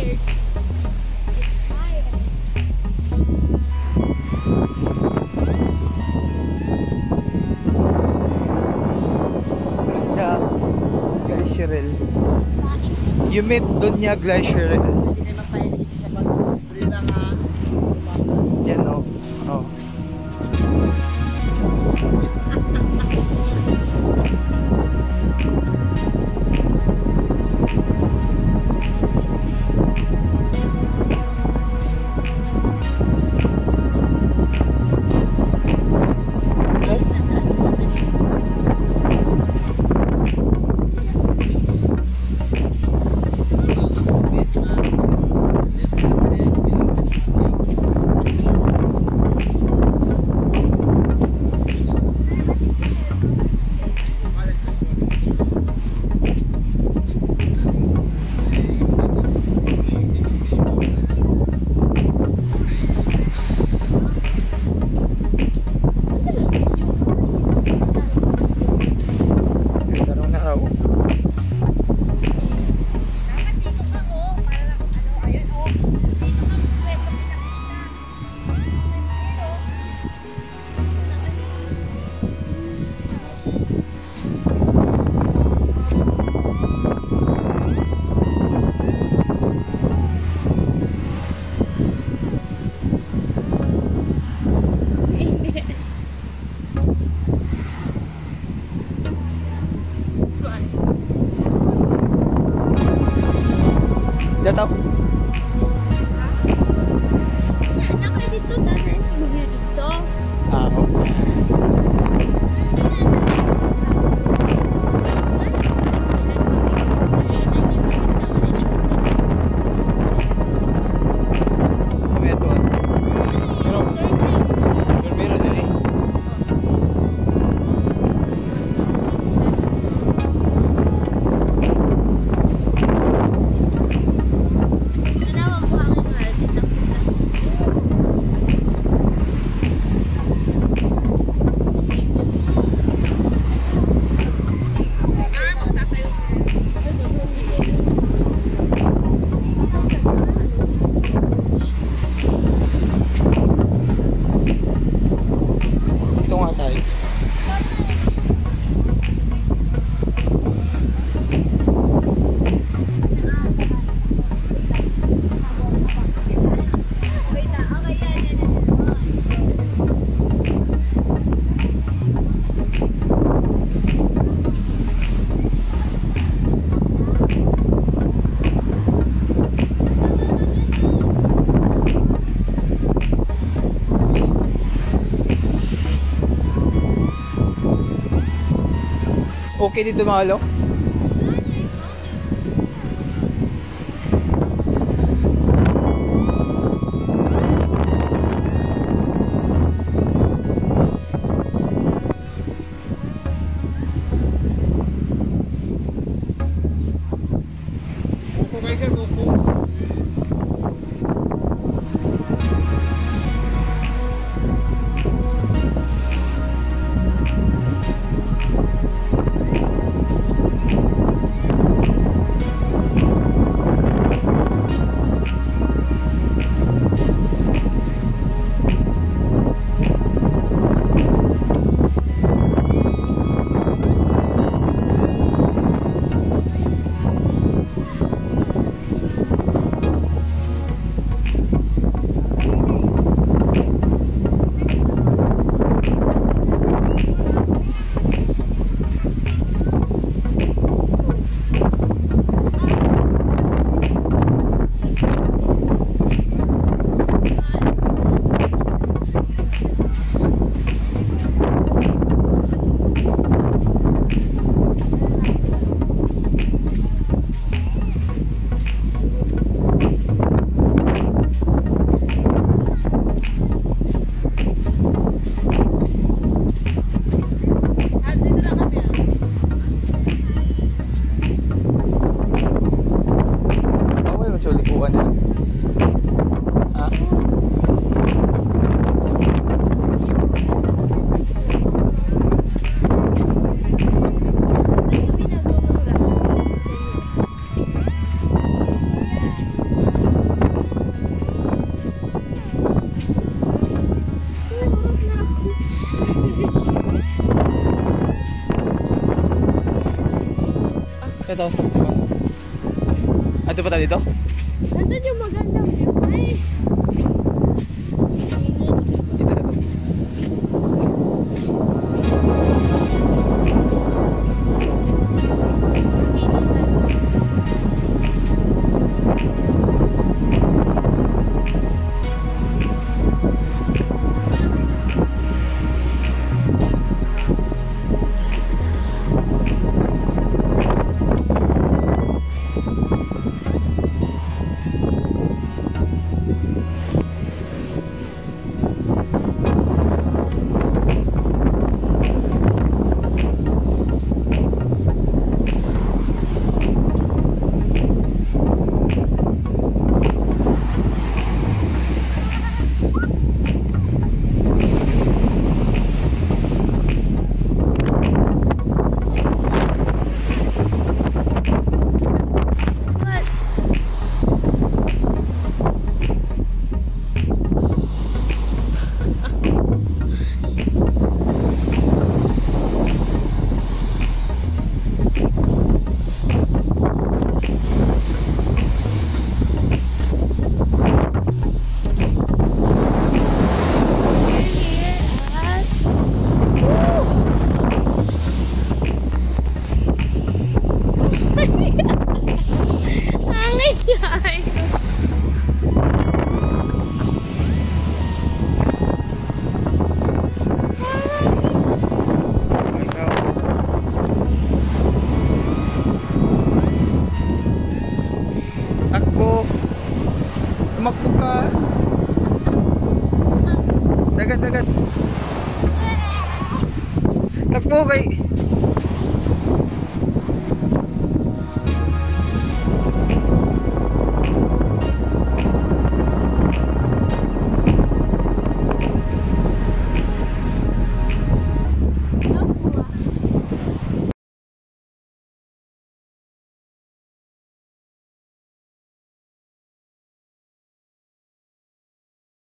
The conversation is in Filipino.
tired. Glacier. You meet doon niya Glacier. na to? Nakakredit to, dahil dito. Ah, okay. Okay dito mga lo. Ano to? Ito pa tayo dito? Ito yung magandang view. Ay! agad, agad. Takbo, bay.